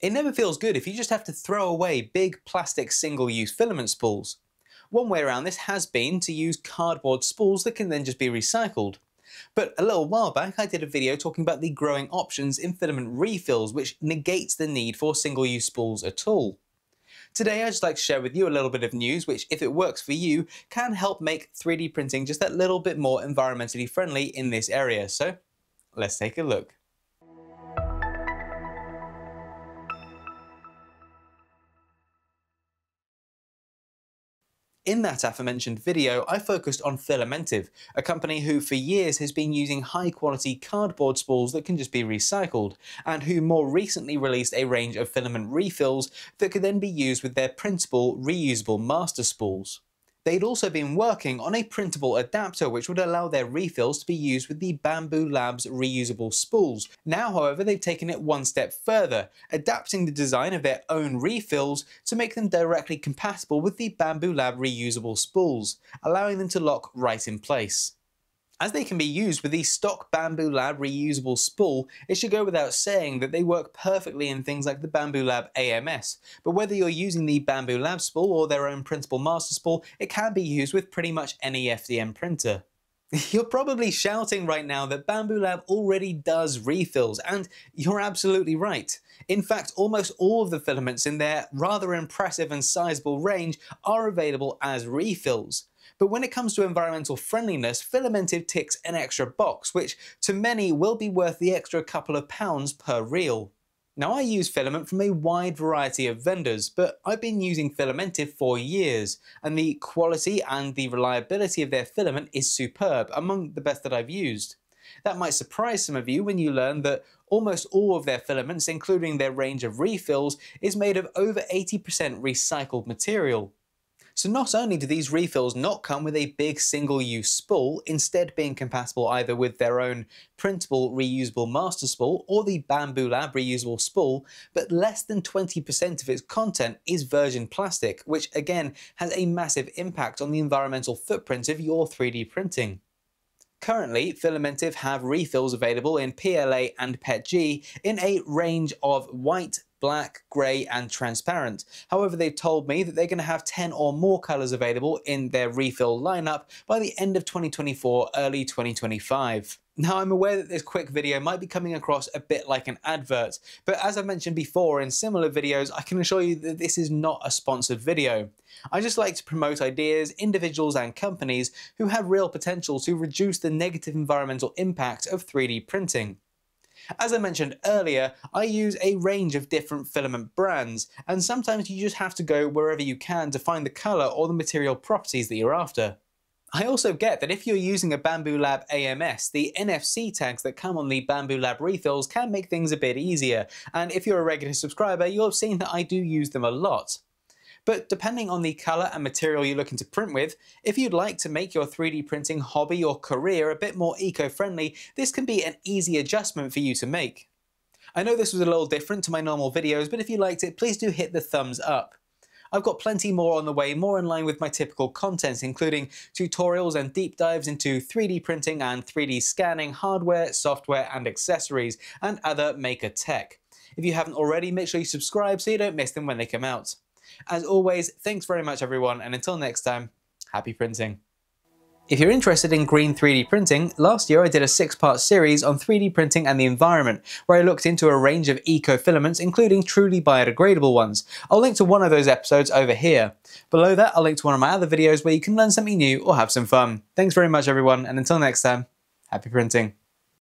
It never feels good if you just have to throw away big plastic single-use filament spools. One way around this has been to use cardboard spools that can then just be recycled. But a little while back I did a video talking about the growing options in filament refills which negates the need for single-use spools at all. Today I'd just like to share with you a little bit of news which, if it works for you, can help make 3D printing just that little bit more environmentally friendly in this area. So let's take a look. In that aforementioned video, I focused on Filamentive, a company who for years has been using high quality cardboard spools that can just be recycled, and who more recently released a range of filament refills that could then be used with their printable, reusable master spools. They'd also been working on a printable adapter which would allow their refills to be used with the Bambu Labs reusable spools. Now, however, they've taken it one step further, adapting the design of their own refills to make them directly compatible with the Bambu Lab reusable spools, allowing them to lock right in place. As they can be used with the stock Bambu Lab reusable spool, it should go without saying that they work perfectly in things like the Bambu Lab AMS, but whether you're using the Bambu Lab spool or their own printable master spool, it can be used with pretty much any FDM printer. You're probably shouting right now that Bambu Lab already does refills, and you're absolutely right. In fact, almost all of the filaments in their rather impressive and sizable range are available as refills. But when it comes to environmental friendliness, Filamentive ticks an extra box, which to many will be worth the extra couple of pounds per reel. Now I use filament from a wide variety of vendors, but I've been using Filamentive for years, and the quality and the reliability of their filament is superb, among the best that I've used. That might surprise some of you when you learn that almost all of their filaments, including their range of refills, is made of over 80% recycled material. So not only do these refills not come with a big single-use spool, instead being compatible either with their own printable reusable master spool or the Bambu Lab reusable spool, but less than 20% of its content is virgin plastic, which again has a massive impact on the environmental footprint of your 3D printing. Currently, Filamentive have refills available in PLA and PETG in a range of white, black, grey and transparent. However, they've told me that they're going to have 10 or more colours available in their refill lineup by the end of 2024, early 2025. Now I'm aware that this quick video might be coming across a bit like an advert, but as I've mentioned before in similar videos, I can assure you that this is not a sponsored video. I just like to promote ideas, individuals and companies who have real potential to reduce the negative environmental impact of 3D printing. As I mentioned earlier, I use a range of different filament brands, and sometimes you just have to go wherever you can to find the colour or the material properties that you're after. I also get that if you're using a Bambu Lab AMS, the NFC tags that come on the Bambu Lab refills can make things a bit easier, and if you're a regular subscriber, you'll have seen that I do use them a lot. But depending on the colour and material you're looking to print with, if you'd like to make your 3D printing hobby or career a bit more eco-friendly, this can be an easy adjustment for you to make. I know this was a little different to my normal videos, but if you liked it, please do hit the thumbs up. I've got plenty more on the way, more in line with my typical content, including tutorials and deep dives into 3D printing and 3D scanning, hardware, software and accessories, and other maker tech. If you haven't already, make sure you subscribe so you don't miss them when they come out. As always, thanks very much everyone, and until next time, happy printing. If you're interested in green 3D printing, last year I did a six-part series on 3D printing and the environment, where I looked into a range of eco-filaments, including truly biodegradable ones. I'll link to one of those episodes over here. Below that, I'll link to one of my other videos where you can learn something new or have some fun. Thanks very much everyone, and until next time, happy printing.